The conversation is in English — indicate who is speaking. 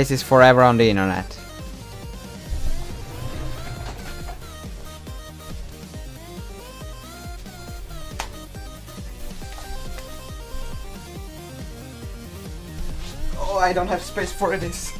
Speaker 1: This is forever on the internet. Oh, I don't have space for this.